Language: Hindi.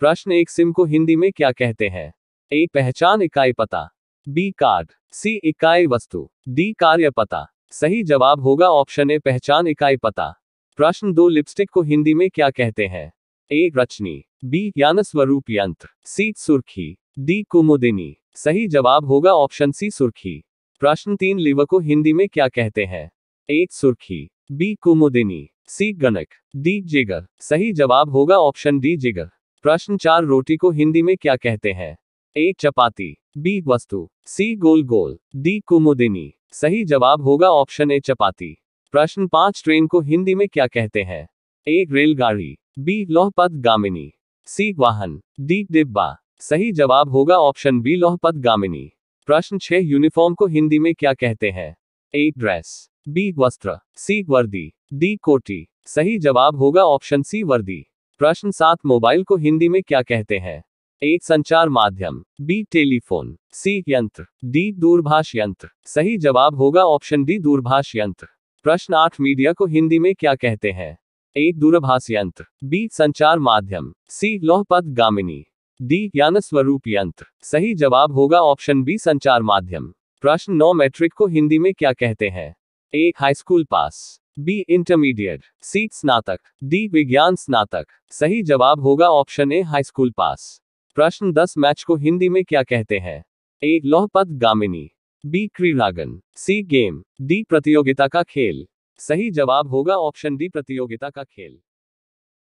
प्रश्न एक सिम को हिंदी में क्या कहते हैं? ए, पहचान इकाई पता। B, card. सी, इकाई वस्तु। डी, कार्य पता। सही जवाब होगा ऑप्शन ए, पहचान इकाई पता। प्रश्न दो, लिपस्टिक को हिंदी में क्या कहते हैं? ए, रचनी। बी ज्ञान स्वरूप यंत्र। सी, सुर्खी। डी, कुमुदिनी। सही जवाब होगा ऑप्शन सी, सुर्खी। प्रश्न तीन, लीवर को हिंदी में क्या कहते हैं? ए, सुर्खी। बी, कुमुदिनी। सी, गणक। डी, जिगर। सही जवाब होगा ऑप्शन डी, जिगर। प्रश्न चार, रोटी को हिंदी में क्या कहते हैं? ए, चपाती, बी, वस्तु, सी, गोल गोल, डी, कुमुदिनी। सही जवाब होगा ऑप्शन ए, चपाती। प्रश्न पाँच, ट्रेन को हिंदी में क्या कहते हैं? ए, रेलगाड़ी, बी लोहपथ गामिनी, सी, वाहन, डी, डिब्बा। सही जवाब होगा ऑप्शन बी लोहपथ गामिनी। प्रश्न छह, यूनिफॉर्म को हिंदी में क्या कहते हैं? ए, ड्रेस, बी, वस्त्र, सी, वर्दी, डी, कोटी। सही जवाब होगा ऑप्शन सी, वर्दी। प्रश्न सात, मोबाइल को हिंदी में क्या कहते हैं? ए, संचार माध्यम, बी, टेलीफोन, सी, यंत्र, डी, दूरभाष यंत्र। सही जवाब होगा ऑप्शन डी, दूरभाष यंत्र। प्रश्न आठ, मीडिया को हिंदी में क्या कहते हैं? ए, दूरभाष यंत्र, बी, संचार माध्यम, सी लोहपथ गामिनी, डी ज्ञान स्वरूप यंत्र। सही जवाब होगा ऑप्शन बी, संचार माध्यम। प्रश्न नौ, मैट्रिक को हिंदी में क्या कहते हैं? A, high school pass. B intermediate C स्नातक, डी विज्ञान स्नातक। सही जवाब होगा ऑप्शन ए हाई स्कूल पास प्रश्न दस मैच को हिंदी में क्या कहते हैं? ए लोहपत गामिनी। बी क्रीड़ागन। सी गेम डी प्रतियोगिता का खेल। सही जवाब होगा ऑप्शन डी प्रतियोगिता का खेल।